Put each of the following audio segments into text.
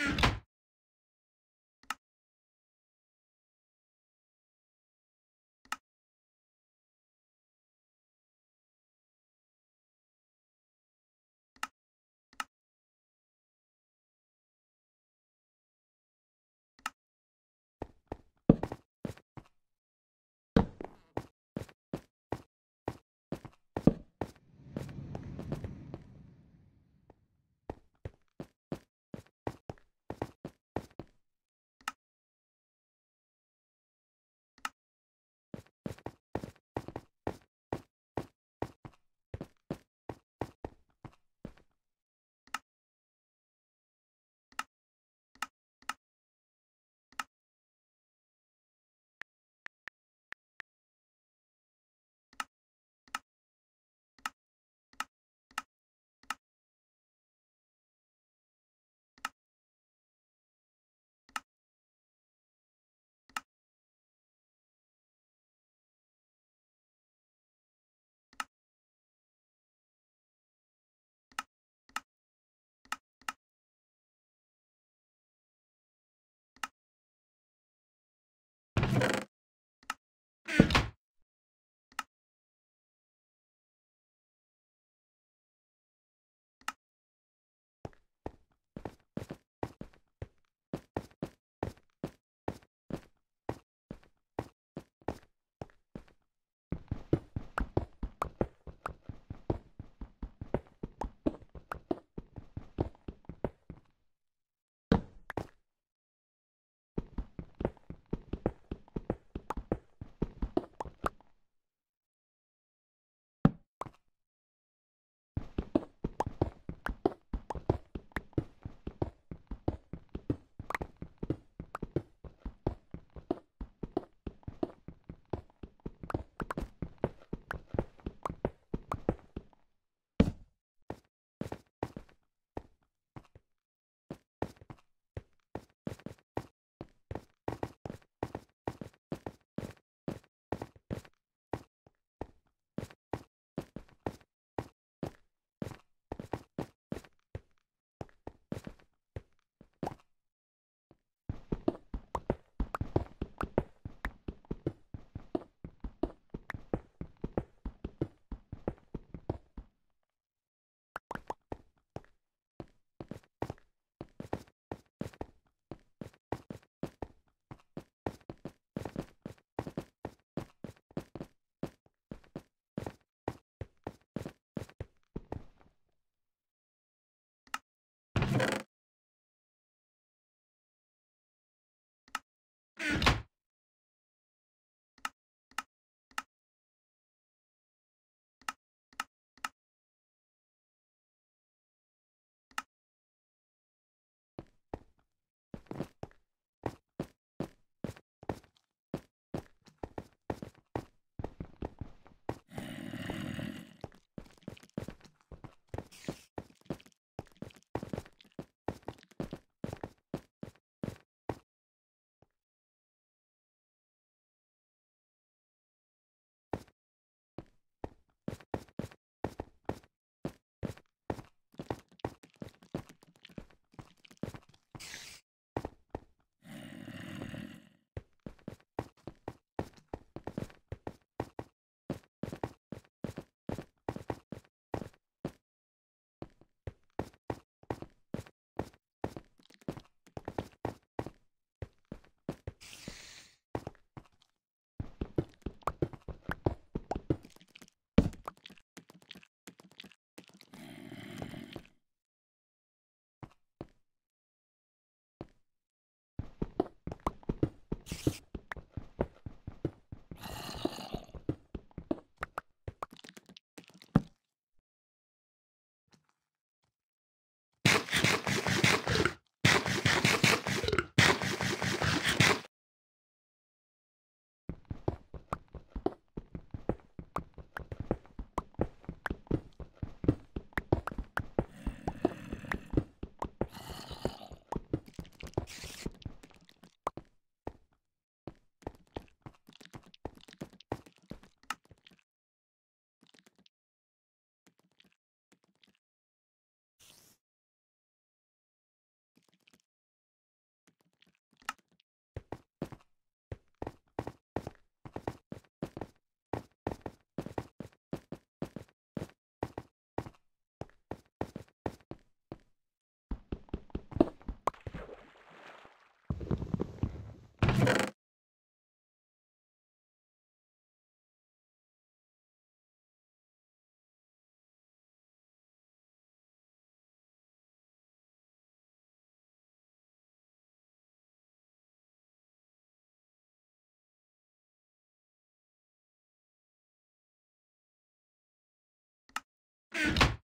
Ah. Ah.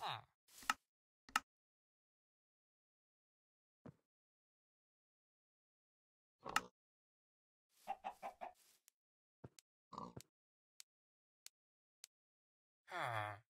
far. Huh.